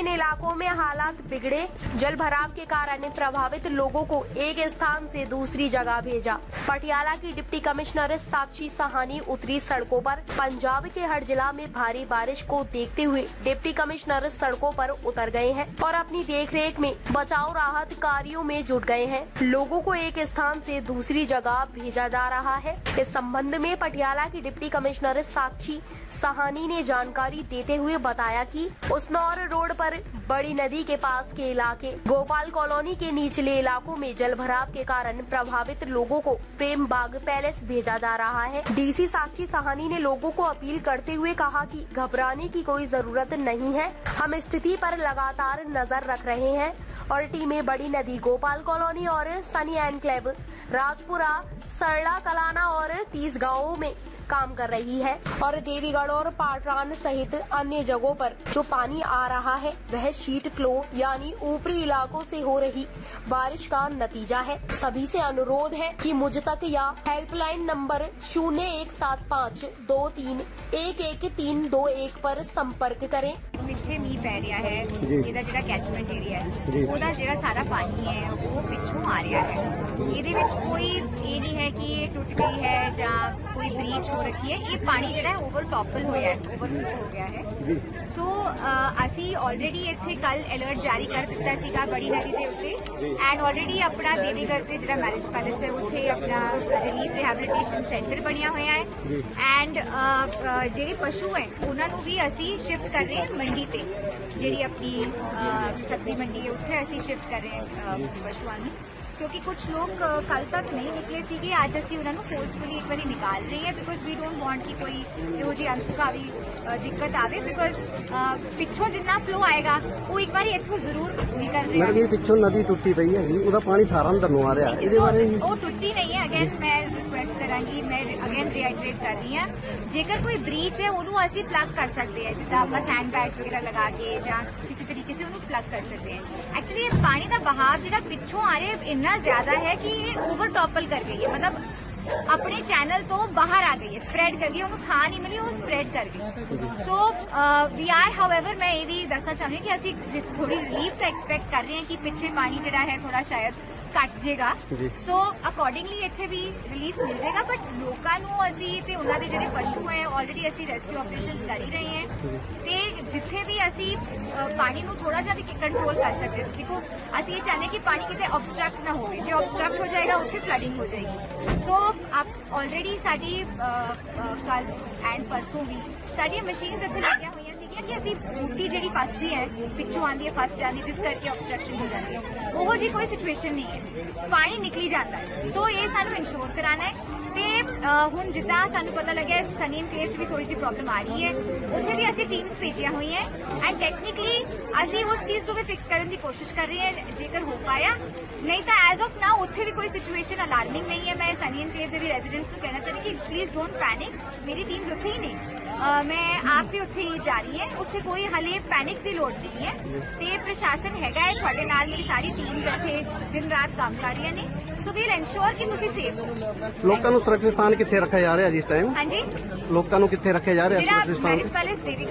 इलाकों में हालात बिगड़े। जल भराव के कारण प्रभावित लोगों को एक स्थान से दूसरी जगह भेजा। पटियाला की डिप्टी कमिश्नर साक्षी सहानी उतरी सड़कों पर। पंजाब के हर जिला में भारी बारिश को देखते हुए डिप्टी कमिश्नर सड़कों पर उतर गए हैं और अपनी देखरेख में बचाव राहत कार्यों में जुट गए हैं। लोगों को एक स्थान से दूसरी जगह भेजा जा रहा है। इस संबंध में पटियाला की डिप्टी कमिश्नर साक्षी सहानी ने जानकारी देते हुए बताया कि उसनौर रोड पर बड़ी नदी के पास के इलाके, गोपाल कॉलोनी के निचले इलाकों में जल भराव के कारण प्रभावित लोगों को प्रेम बाग पैलेस भेजा जा रहा है। डीसी साक्षी सहानी ने लोगों को अपील करते हुए कहा कि घबराने की कोई ज़रूरत नहीं है। हम स्थिति पर लगातार नज़र रख रहे हैं। और टीमें बड़ी नदी, गोपाल कॉलोनी और सनी एनक्लेव, राजपुरा, सरला कलाना और तीस गाँव में काम कर रही है और देवीगढ़ और पाटरान सहित अन्य जगहों पर जो पानी आ रहा है वह शीट फ्लो यानी ऊपरी इलाकों से हो रही बारिश का नतीजा है सभी से अनुरोध है कि मुझ तक या हेल्पलाइन नंबर शून्य एक सात पाँच दो तीन एक एक तीन दो एक पर संपर्क करें ਪਿੱਛੇ ਮੀਂਹ ਪੈ ਰਿਹਾ ਹੈ ਜੀ। ਇਹਦਾ ਜਿਹੜਾ ਕੈਚਮੈਂਟ ਏਰੀਆ ਜੀ। ਹੈ ਉਹਦਾ ਜਿਹੜਾ ਸਾਰਾ ਪਾਣੀ ਹੈ ਉਹ ਪਿੱਛੋਂ ਆ ਰਿਹਾ ਹੈ ਇਹਦੇ ਵਿੱਚ ਕੋਈ ਇਹ ਨਹੀਂ ਹੈ ਕਿ ਇਹ ਟੁੱਟ ਗਈ ਹੈ ਜਾਂ ਕੋਈ ਬ੍ਰੀਚ ਹੋ ਰੱਖੀ ਹੈ ਇਹ ਪਾਣੀ ਜਿਹੜਾ ਹੈ ਓਵਰ ਟੌਪਲ ਹੋਇਆ ਹੈ ਓਵਰਫਲੋ ਹੋ ਗਿਆ ਹੈ ਜੀ ਸੋ ਅ, ਅਸੀਂ ਆਲਰੇਡੀ ਇੱਥੇ ਕੱਲ ਅਲਰਟ ਜਾਰੀ ਕਰ ਦਿੱਤਾ ਸੀਗਾ ਬੜੀ ਨਦੀ ਦੇ ਉੱਤੇ ਐਂਡ ਆਲਰੇਡੀ ਆਪਣਾ ਦੇਵੀਗੜ੍ਹ ਤੇ ਜਿਹੜਾ ਮੈਰਿਜ ਪੈਲੇਸ ਹੈ ਉੱਥੇ ਆਪਣਾ ਰਿਲੀਫ ਰਿਹੈਬਿਲਿਟੇਸ਼ਨ ਸੈਂਟਰ ਬਣਿਆ ਹੋਇਆ ਹੈ ਜੀ। ਐਂਡ ਜਿਹੜੇ ਪਸ਼ੂ ਹੈ ਉਹਨਾਂ ਨੂੰ ਵੀ ਅਸੀਂ ਸ਼ਿਫਟ ਕਰ ਰਹੇ ਹਾਂ ਮੰਡੀ ਤੇ ਜਿਹੜੀ ਆਪਣੀ ਅ, ਸਬਜ਼ੀ ਮੰਡੀ ਹੈ ਉੱਥੇ ਅਸੀਂ ਸ਼ਿਫਟ ਕਰ ਰਹੇ ਹਾਂ ਅ, ਪਸ਼ੂਆਂ ਨੂੰ ਕਿਉਂਕਿ ਕੁਝ ਲੋਕ ਕੱਲ ਤੱਕ ਨਹੀਂ ਨਿਕਲੇ ਸੀਗੇ ਅੱਜ ਅਸੀਂ ਉਹਨਾਂ ਨੂੰ ਫੋਰਸਫੁਲੀ ਇੱਕ ਵਾਰੀ ਨਿਕਾਲ ਰਹੇ ਹਾਂ ਬਿਕੋਜ਼ ਵੀ ਡੋਨਟ ਵਾਂਟ ਕਿ ਕੋਈ ਇਹੋ ਜਿਹੀ ਅਨਸੁਖਾਵੀ ਦਿੱਕਤ ਆਵੇ ਬਿਕੋਜ਼ ਪਿੱਛੋਂ ਜਿੰਨਾ ਫਲੋ ਆਏਗਾ ਉਹ ਇੱਕ ਵਾਰੀ ਇੱਥੋਂ ਜ਼ਰੂਰ ਨਿਕਲ ਰਿਹਾ ਮੈਡਮ ਜੀ ਪਿੱਛੋਂ ਨਦੀ ਟੁੱਟੀ ਪਈ ਹੈਗੀ ਉਹਦਾ ਪਾਣੀ ਸਾਰਾ ਅੰਦਰ ਨੂੰ ਆ ਰਿਹਾ ਇਹਦੇ ਬਾਰੇ ਉਹ ਟੁੱਟੀ ਨਹੀਂ ਹੈ ਅਗੇਨ ਮੈਂ ਰਿਕੁਐਸਟ ਕਰਾਂਗੀ ਮੈਂ ਅਗੇਨ ਰੀਆਈਟਰੇਟ ਕਰ ਰਹੀ ਹਾਂ ਜੇਕਰ ਕੋਈ ਬ੍ਰੀਚ ਹੈ ਉਹਨੂੰ ਅਸੀਂ ਪਲੱਗ ਕਰ ਸਕਦੇ ਹਾਂ ਜਿੱਦਾਂ ਆਪਾਂ ਸੈਂਡ ਬੈਗਸ ਵਗੈਰਾ ਲਗਾ ਕੇ ਜਾਂ ਕਿਸੇ ਤਰੀਕੇ ਸੇ ਉਹਨੂੰ ਪਲੱਗ ਕਰ ਸਕਦੇ ਹਾਂ ਐਕਚੁਅਲੀ ਇਹ ਪਾਣੀ ਦਾ ਬਹਾਵ ਜਿਹੜਾ ਪਿੱਛੋਂ ਆ ਰਿਹਾ ਇੰਨਾ ਜ਼ਿਆਦਾ ਹੈ ਕਿ ਇਹ ਓਵਰ ਟੌਪਲ ਕਰ ਗਈ ਹੈ ਮਤਲਬ ਆਪਣੇ ਚੈਨਲ ਤੋਂ ਬਾਹਰ ਆ ਗਈ ਹੈ ਸਪਰੈਡ ਕਰ ਗਈ ਉਹਨੂੰ ਥਾਂ ਨਹੀਂ ਮਿਲੀ ਉਹ ਸਪਰੈਡ ਕਰ ਗਈ ਸੋ ਵੀ ਆਰ ਹਾਊਐਵਰ ਮੈਂ ਇਹ ਵੀ ਦੱਸਣਾ ਚਾਹੁੰਦੀ ਹਾਂ ਕਿ ਅਸੀਂ ਥੋੜੀ ਰਿਲੀਫ ਤਾਂ ਐਕਸਪੈਕਟ ਕਰ ਰਹੇ ਹਾਂ ਕਿ ਪਿੱਛੇ ਪਾਣੀ ਜਿਹੜਾ ਹੈ ਥੋੜਾ ਸ਼ਾਇਦ ਘਟ ਜਾਏਗਾ ਜੀ। ਸੋ ਅਕੋਰਡਿੰਗਲੀ ਇੱਥੇ ਵੀ ਰਿਲੀਫ ਮਿਲ ਜਾਏਗਾ ਬਟ ਲੋਕਾਂ ਨੂੰ ਅਸੀਂ ਤੇ ਉਹਨਾਂ ਦੇ ਜਿਹੜੇ ਪਸ਼ੂ ਹੈ ਆਲਰੇਡੀ ਅਸੀਂ ਰੈਸਕਿਊ ਆਪਰੇਸ਼ਨਸ ਕਰ ਹੀ ਰਹੇ ਹਾਂ ਤੇ ਜਿੱਥੇ ਵੀ ਅਸੀਂ ਅ, ਪਾਣੀ ਨੂੰ ਥੋੜਾ ਜਿਹਾ ਵੀ ਕੰਟਰੋਲ ਕਰ ਸਕਦੇ ਹਾਂ ਦੇਖੋ ਅਸੀਂ ਇਹ ਚਾਹੁੰਦੇ ਹਾਂ ਕਿ ਪਾਣੀ ਕਿਤੇ ਆਬਸਟ੍ਰਕਟ ਨਾ ਹੋਵੇ ਜੇ ਆਬਸਟ੍ਰਕਟ ਹੋ ਜਾਏਗਾ ਉੱਥੇ ਫਲੱਡਿੰਗ ਹੋ ਜਾਏਗੀ ਸੋ ਆਪ ਆਲਰੇਡੀ ਸਾਡੀ ਕੱਲ ਐਂਡ ਪਰਸੋਂ ਵੀ ਸਾਡੀਆਂ ਮਸ਼ੀਨਸ ਇੱਥੇ ਲੱਗੀਆਂ ਹੋਈਆਂ ਕਿ ਅਸੀਂ ਬੂਟੀ ਜਿਹੜੀ ਫਸਦੀ ਹੈ, ਪਿੱਛੋਂ ਆਂਦੀ ਹੈ, ਫਸ ਜਾਂਦੀ ਜਿਸ ਕਰਕੇ ਆਬਸਟ੍ਰਕਸ਼ਨ ਹੋ ਜਾਂਦੀ ਹੈ। ਉਹੋ ਜੀ ਕੋਈ ਸਿਚੁਏਸ਼ਨ ਨਹੀਂ ਹੈ। ਪਾਣੀ ਨਿਕਲੀ ਜਾਂਦਾ ਹੈ। ਸੋ ਇਹ ਸਾਨੂੰ ਇਨਸ਼ੋਰ ਕਰਾਣਾ ਹੈ। ਤੇ ਹੁਣ ਜਿੱਦਾਂ ਸਾਨੂੰ ਪਤਾ ਲੱਗਿਆ ਸਨੀ ਇੰਕਲੇਵ ਵੀ ਥੋੜੀ ਜਿਹੀ ਪ੍ਰੋਬਲਮ ਆ ਰਹੀ ਹੈ। ਉੱਥੇ ਵੀ ਅਸੀਂ ਟੀਮਸ ਭੇਜੀਆਂ ਹੋਈਆਂ ਐਂਡ ਟੈਕਨੀਕਲੀ ਅਸੀਂ ਉਸ ਚੀਜ਼ ਨੂੰ ਵੀ ਫਿਕਸ ਕਰਨ ਦੀ ਕੋਸ਼ਿਸ਼ ਕਰ ਰਹੇ ਹਾਂ ਜੇਕਰ ਹੋ ਪਾਇਆ ਨਹੀਂ ਤਾਂ ਐਜ਼ ਆਫ ਨਾਓ ਉੱਥੇ ਵੀ ਕੋਈ ਸਿਚੁਏਸ਼ਨ ਅਲਾਰਮਿੰਗ ਨਹੀਂ ਹੈ ਮੈਂ ਸਨੀ ਇੰਕਲੇਵ ਦੇ ਵੀ ਰੈਜ਼ੀਡੈਂਟਸ ਨੂੰ ਕਹਿਣਾ ਚਾਹੁੰਦੀ ਕਿ ਪਲੀਜ਼ ਡੋਨਟ ਪੈਨਿਕ ਮੇਰੀ ਟੀਮਸ ਉੱਥੇ ਹੀ ਨੇ ਅ, ਮੈਂ ਆਪ ਵੀ ਉੱਥੇ ਹੀ ਜਾ ਰਹੀ ਹੈ ਉੱਥੇ ਕੋਈ ਹਲੇ ਪੈਨਿਕ ਦੀ ਲੋੜ ਨਹੀਂ ਹੈ ਤੇ ਪ੍ਰਸ਼ਾਸਨ ਹੈਗਾ ਹੈ ਤੁਹਾਡੇ ਨਾਲ ਮੇਰੀ ਸਾਰੀ ਟੀਮਸ ਇੱਥੇ ਦਿਨ ਰਾਤ ਕੰਮ ਕਰ ਰਹੀਆਂ ਨੇ ਸੋ ਵੀਲ ਐਨਸ਼ੋਰ ਕਿ ਤੁਸੀਂ ਸੇਫ ਹੋ ਲੋਕਾਂ ਨੂੰ ਸੁਰੱਖਿਅਤ ਸਥਾਨ ਕਿੱਥੇ ਰੱਖਿਆ ਜਾ ਰਿਹਾ ਜੀ ਇਸ ਟਾਈਮ ਹਾਂਜੀ ਲੋਕਾਂ ਨੂੰ ਕਿੱਥੇ ਰੱਖਿਆ ਜਾ ਰਿਹਾ ਜਿਹੜਾ ਸੁਰੱਖਿਅਤ ਮੈਰਿਜ ਸਥਾਨ ਪੈਲੇਸ ਦੇਵੀਗੜ੍ਹ